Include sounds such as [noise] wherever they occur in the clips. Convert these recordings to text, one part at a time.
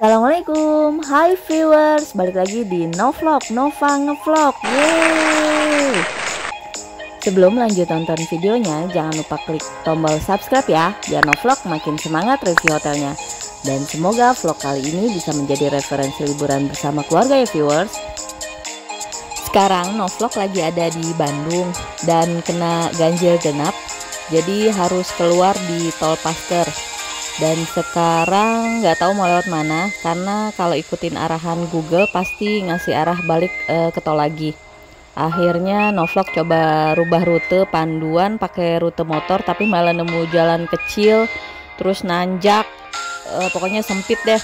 Assalamualaikum, hai viewers, balik lagi di No Vlog, Nova Ngevlog, yeay. Sebelum lanjut tonton videonya, jangan lupa klik tombol subscribe ya, biar No Vlog makin semangat review hotelnya. Dan semoga vlog kali ini bisa menjadi referensi liburan bersama keluarga ya viewers. Sekarang No Vlog lagi ada di Bandung dan kena ganjil genap Jadi harus keluar di tol Paster dan sekarang nggak tahu mau lewat mana karena kalau ikutin arahan Google pasti ngasih arah balik e, ke tol lagi. Akhirnya Novlog coba rubah rute panduan pakai rute motor tapi malah nemu jalan kecil terus nanjak e, pokoknya sempit deh.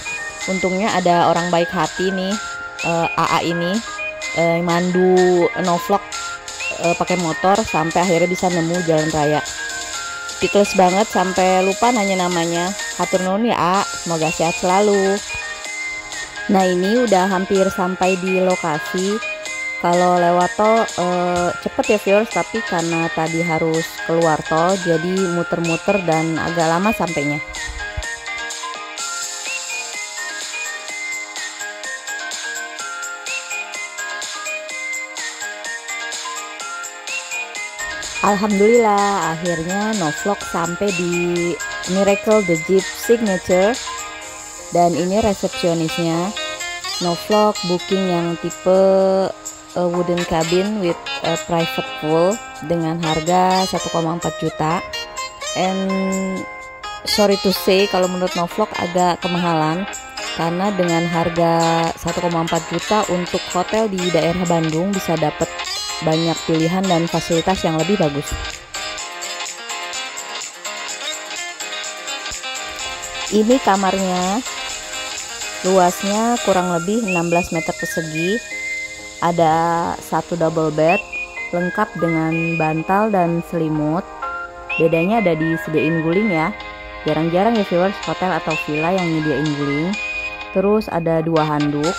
Untungnya ada orang baik hati nih e, eh, AA ini e, mandu Novlog e, pakai motor sampai akhirnya bisa nemu jalan raya speechless banget sampai lupa nanya namanya Hatur nuhun ya, A. Semoga sehat selalu. Nah, ini udah hampir sampai di lokasi. Kalau lewat tol eh, cepet ya viewers, tapi karena tadi harus keluar tol, jadi muter-muter dan agak lama sampainya. Alhamdulillah akhirnya Novlog sampai di Miracle the Jeep Signature. Dan ini resepsionisnya. Novlog booking yang tipe uh, wooden cabin with a private pool dengan harga 1,4 juta. And sorry to say kalau menurut Novlog agak kemahalan. Karena dengan harga 1,4 juta untuk hotel di daerah Bandung bisa dapat banyak pilihan dan fasilitas yang lebih bagus. Ini kamarnya luasnya kurang lebih 16 meter persegi. Ada satu double bed lengkap dengan bantal dan selimut. Bedanya ada di disediain guling ya. Jarang-jarang ya viewers hotel atau villa yang nyediain guling. Terus ada dua handuk,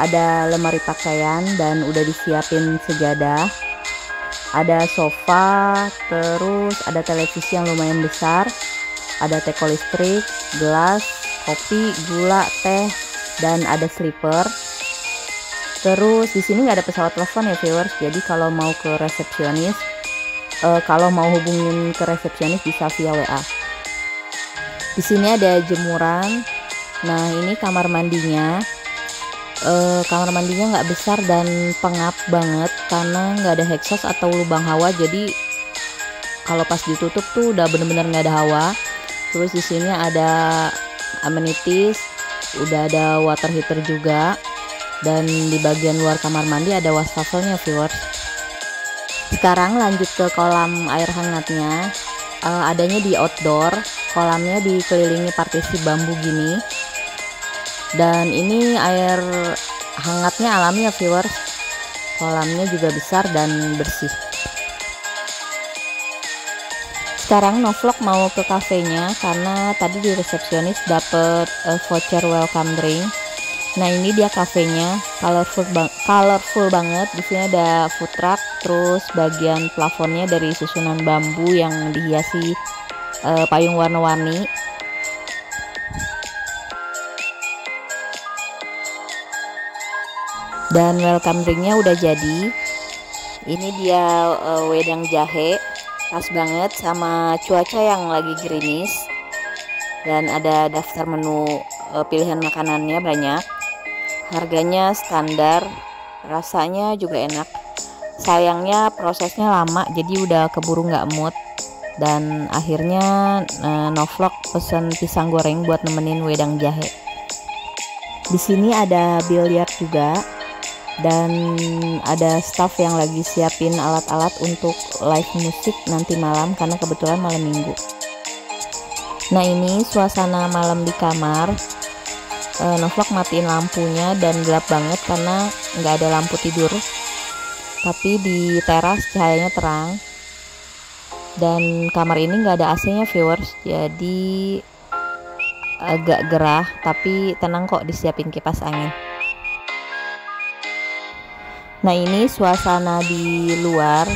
ada lemari pakaian dan udah disiapin sejadah. Ada sofa, terus ada televisi yang lumayan besar, ada teko listrik, gelas, kopi, gula, teh, dan ada slipper. Terus di sini nggak ada pesawat telepon ya viewers. Jadi kalau mau ke resepsionis, uh, kalau mau hubungin ke resepsionis bisa via WA. Di sini ada jemuran. Nah ini kamar mandinya. Uh, kamar mandinya nggak besar dan pengap banget karena nggak ada exhaust atau lubang hawa. Jadi kalau pas ditutup tuh udah bener-bener nggak ada hawa. Terus di sini ada amenities udah ada water heater juga. Dan di bagian luar kamar mandi ada wastafelnya viewers. Sekarang lanjut ke kolam air hangatnya. Uh, adanya di outdoor kolamnya dikelilingi partisi bambu gini dan ini air hangatnya alami ya viewers kolamnya juga besar dan bersih sekarang Novlog mau ke kafenya karena tadi di resepsionis dapet uh, voucher welcome drink. Nah ini dia kafenya, colorful bang colorful banget. Di sini ada food truck, terus bagian plafonnya dari susunan bambu yang dihiasi uh, payung warna-warni. Dan welcome drinknya udah jadi. Ini dia uh, wedang jahe. Pas banget sama cuaca yang lagi gerimis. Dan ada daftar menu e, pilihan makanannya banyak. Harganya standar rasanya juga enak. Sayangnya prosesnya lama jadi udah keburu nggak mood. Dan akhirnya e, novlog pesen pisang goreng buat nemenin wedang jahe. Di sini ada biliar juga dan ada staff yang lagi siapin alat-alat untuk live musik nanti malam karena kebetulan malam minggu. Nah ini suasana malam di kamar. E, Novlog matiin lampunya dan gelap banget karena nggak ada lampu tidur. Tapi di teras cahayanya terang. Dan kamar ini nggak ada AC nya viewers. Jadi agak gerah tapi tenang kok disiapin kipas angin Nah ini suasana di luar.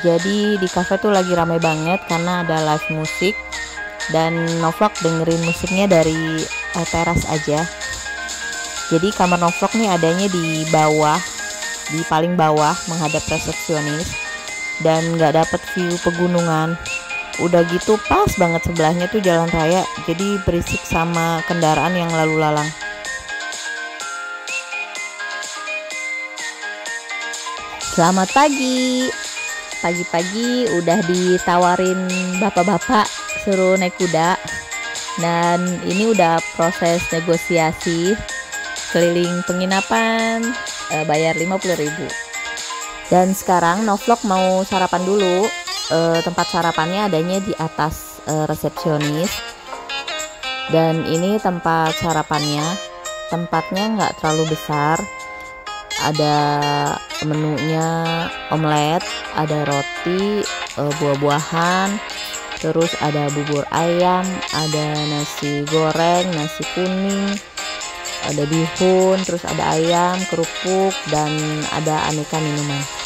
Jadi di cafe tuh lagi ramai banget karena ada live musik. Dan Novlog dengerin musiknya dari uh, teras aja. Jadi kamar novlog nih adanya di bawah di paling bawah menghadap resepsionis. Dan nggak dapet view pegunungan. Udah gitu pas banget sebelahnya tuh jalan raya. Jadi berisik sama kendaraan yang lalu lalang Selamat pagi. Pagi-pagi udah ditawarin bapak-bapak suruh naik kuda. Dan ini udah proses negosiasi Keliling penginapan e, bayar 50.000 Dan sekarang Novlog mau sarapan dulu. E, Tempat sarapannya adanya di atas e, resepsionis. Dan ini tempat sarapannya. Tempatnya nggak terlalu besar ada menunya omelet ada roti uh, buah-buahan terus ada bubur ayam ada nasi goreng nasi kuning ada bihun terus ada ayam kerupuk dan ada aneka minuman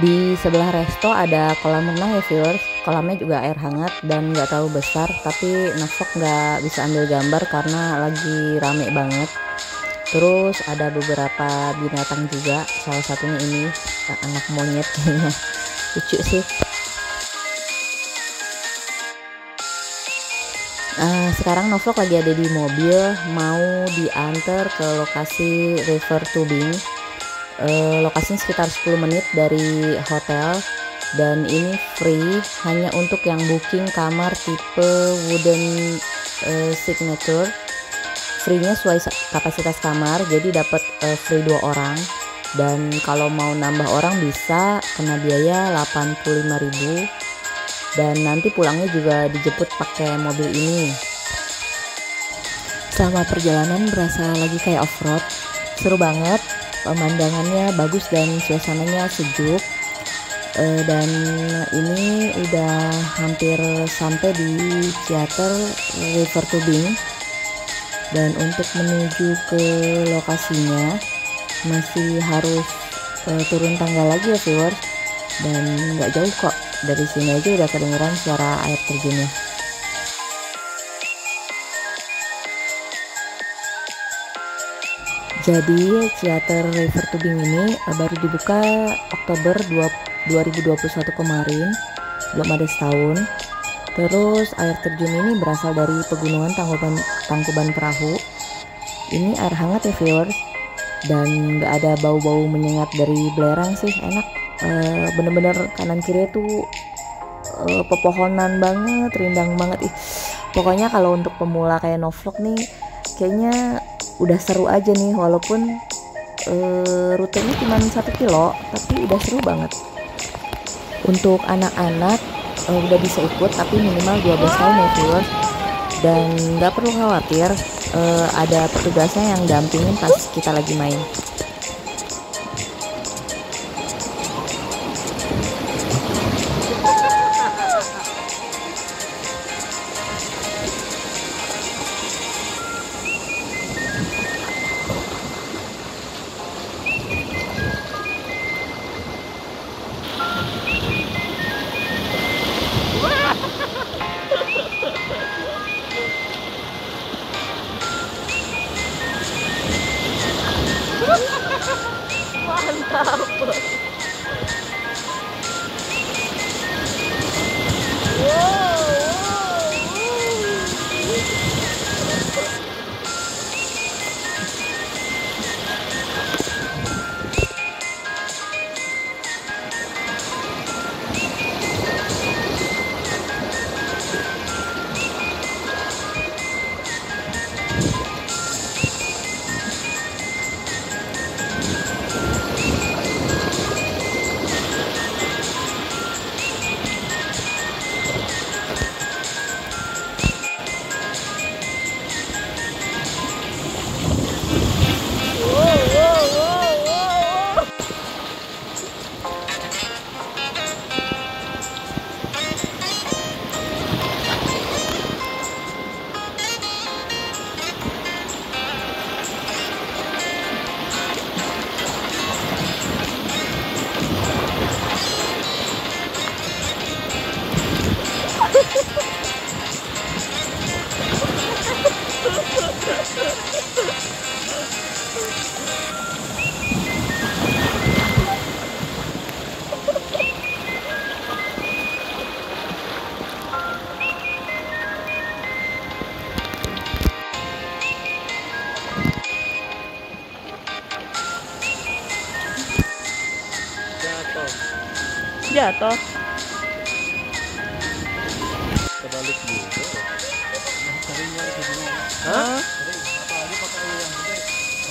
di sebelah resto ada kolam renang ya viewers. Kolamnya juga air hangat dan nggak terlalu besar tapi Nafok nggak bisa ambil gambar karena lagi rame banget. Terus ada beberapa binatang juga salah satunya ini anak monyet kayaknya. [laughs] Lucu sih. Uh, sekarang Novlog lagi ada di mobil mau diantar ke lokasi river tubing uh, lokasinya sekitar 10 menit dari hotel. Dan ini free hanya untuk yang booking kamar tipe wooden uh, signature. Free-nya sesuai kapasitas kamar jadi dapat uh, free dua orang. Dan kalau mau nambah orang bisa kena biaya 85.000 dan nanti pulangnya juga dijemput pakai mobil ini. Selama perjalanan berasa lagi kayak off-road. Seru banget pemandangannya bagus dan suasananya sejuk. Uh, dan ini udah hampir sampai di Theater River Tubing. Dan untuk menuju ke lokasinya masih harus uh, turun tangga lagi ya viewers. Dan nggak jauh kok. Dari sini aja udah kedengeran suara air terjunnya Jadi Theater River Tubing ini uh, baru dibuka Oktober 2, 2021 kemarin, belum ada setahun. Terus air terjun ini berasal dari pegunungan Tangkuban Tangkuban Perahu. Ini air hangat ya viewers dan nggak ada bau-bau menyengat dari belerang sih enak. bener bener-bener kanan kiri itu uh, pepohonan banget, rindang banget. Ih, pokoknya kalau untuk pemula kayak Novlog nih kayaknya udah seru aja nih walaupun uh, rutenya cuma satu kilo tapi udah seru banget. Untuk anak-anak uh, udah bisa ikut tapi minimal 12 tahun ya viewers dan nggak perlu khawatir uh, ada petugasnya yang dampingin pas kita lagi main jatuh kebalik juga Hah?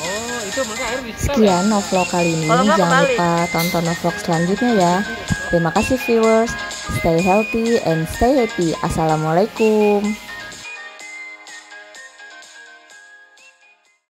oh itu mereka air bisa Sekian novlog kali ini. Jangan lupa tonton novlog selanjutnya ya. Terima kasih viewers. Stay healthy and stay happy. Assalamualaikum.